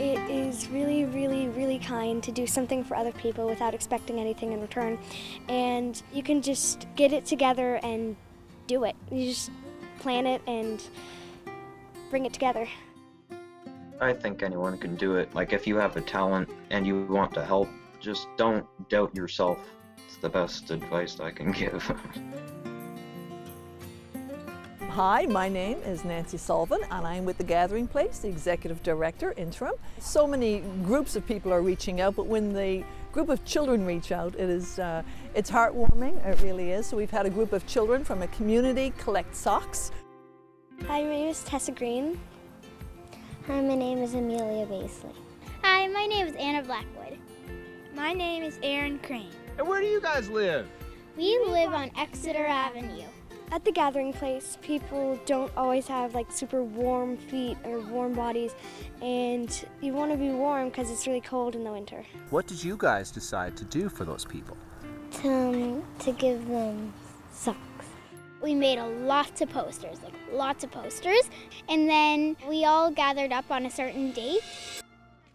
it is really, really, really kind to do something for other people without expecting anything in return. And you can just get it together and do it. You just plan it and bring it together. I think anyone can do it. Like, if you have a talent and you want to help, just don't doubt yourself. It's the best advice I can give. Hi, my name is Nancy Sullivan and I'm with the Gathering Place, the Executive Director, Interim. So many groups of people are reaching out, but when the group of children reach out, it is, uh, it's heartwarming, it really is. So we've had a group of children from a community collect socks. Hi, my name is Tessa Green. Hi, my name is Amelia Basley. Hi, my name is Anna Blackwood. My name is Aaron Crane. And where do you guys live? We live on Exeter Avenue. At the gathering place, people don't always have like super warm feet or warm bodies, and you want to be warm because it's really cold in the winter. What did you guys decide to do for those people? To, um, to give them socks. We made a lots of posters, like lots of posters, and then we all gathered up on a certain date.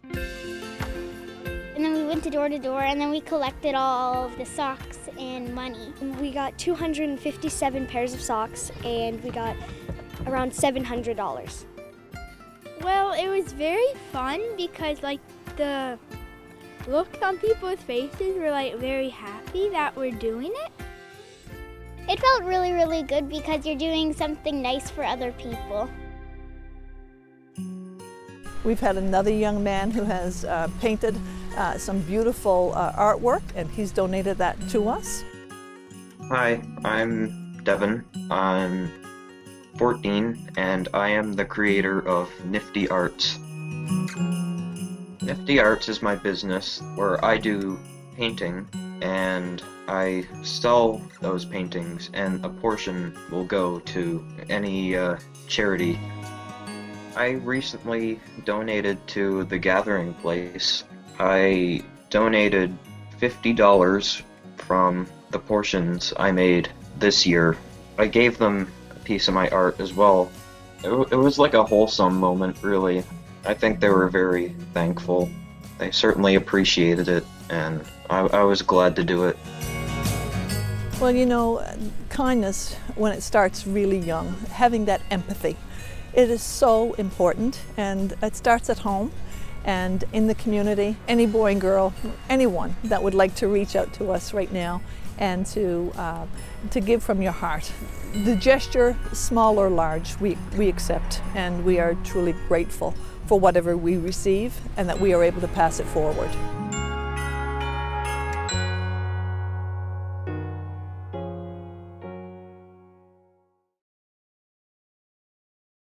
And then we went to door to door and then we collected all of the socks and money. We got 257 pairs of socks and we got around $700. Well, it was very fun because like the looks on people's faces were like very happy that we're doing it. It felt really, really good because you're doing something nice for other people. We've had another young man who has uh, painted uh, some beautiful uh, artwork and he's donated that to us. Hi, I'm Devin. I'm 14 and I am the creator of Nifty Arts. Nifty Arts is my business where I do painting and I sell those paintings and a portion will go to any uh, charity. I recently donated to the Gathering Place. I donated $50 from the portions I made this year. I gave them a piece of my art as well. It, it was like a wholesome moment, really. I think they were very thankful. They certainly appreciated it, and I, I was glad to do it. Well, you know, kindness, when it starts really young, having that empathy, it is so important, and it starts at home and in the community. Any boy and girl, anyone that would like to reach out to us right now and to, uh, to give from your heart. The gesture, small or large, we, we accept, and we are truly grateful for whatever we receive and that we are able to pass it forward.